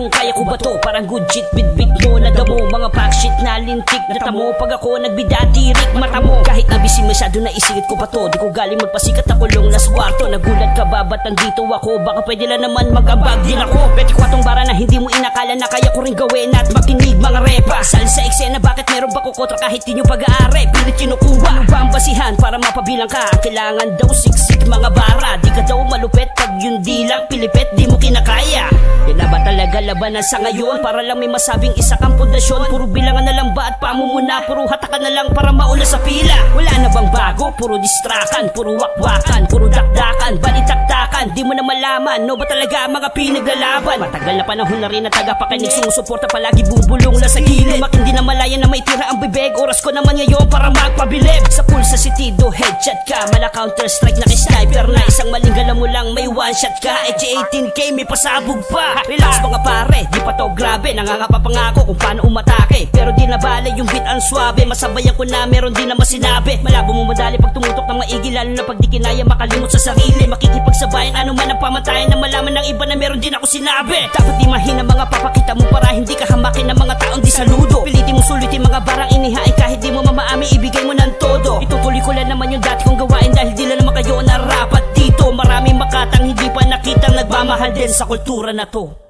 kung kaya ko ba to Parang good shit bit-bit mo na damo. Mga pack shit na lintik na tamo. Pag ako nagbidatirik mata mo. Kahit nabisi masyado na isingit ko pa to. Di ko galing magpasikat na kulong na sa kwarto Nagulat ka ba? Ba't nandito ako? Baka pwede lang naman magabag din ako. Pwede ko atong bara na hindi mo inakala na kaya ko rin gawin At makinig mga repa. Sal sa eksena bakit meron ba kukotra kahit di nyo pag-aari? Pilit kinukuha. Ano ba ang basihan para mapabilang ka? Kailangan daw siksik mga bara. Di ka daw Kailan ba talaga labanan sa ngayon Para lang may masabing isa kang pundasyon. Puro bilangan na lang ba at pamumuna Puro hatakan na lang para mauna sa pila. Wala na bang bago? Puro distrakan Puro wakwakan Puro dakdakan Balitaktakan. Di mo na malaman No ba talaga mga pinaglalaban? Matagal na panahon na rin na tagapakinig Sumusuporta palagi bubulong na sa gilid. Makindi na malaya na may tira ang bibig Oras ko naman ngayon para magpabilib. Sa pulsa si Tido headshot ka. Mala counter strike na sniper na Isang maling gala mo lang may one shot ka. Eh 18k may pasabog pa. Relax mga pare Di pa to grabe. Nangangapa kung paano umatake. Pero di na bale yung beat ang swabe Masabayan ko na meron din naman sinabi Malabo mo madali pag tumutok ng maigi Lalo na pag di kinaya makalimot sa sarili. Makikipagsabayan ano man ang pamatayan Na malaman ng iba na meron din ako sinabi. Dapat di mahina mga papakita mo Para hindi ka hamakin ng mga taong di saludo. Pilitin mo sulitin mga barang inihain Kahit di mo mamaami ibigay mo ko naman yung dati kong gawain Dahil di lang naman kayo narapat dito. Maraming makatang hindi pa nakitang Nagmamahal din sa kultura na to